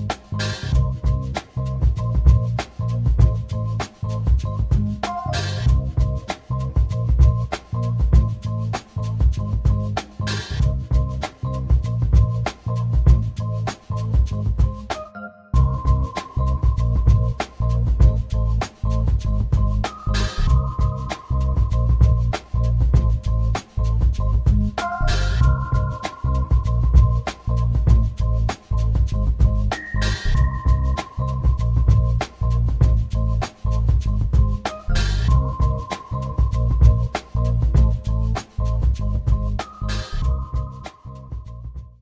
you